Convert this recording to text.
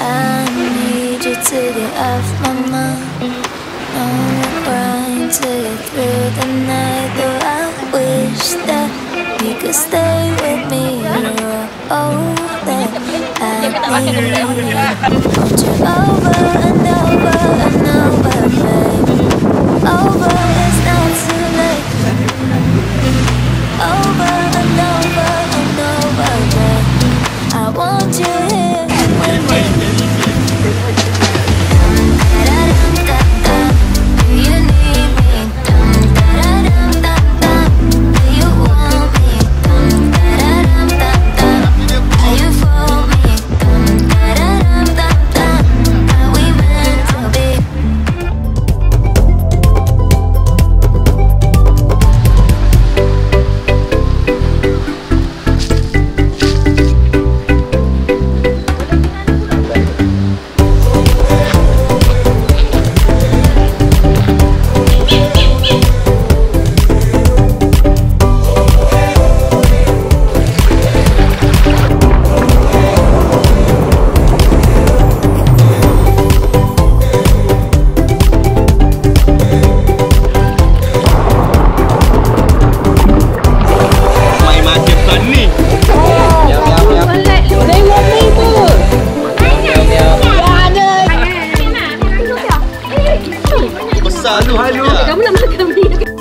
I need you to get off my mind. More crying to get through the night. Though I wish that you could stay with me. All that I need. You over and over and over, babe. Aduh.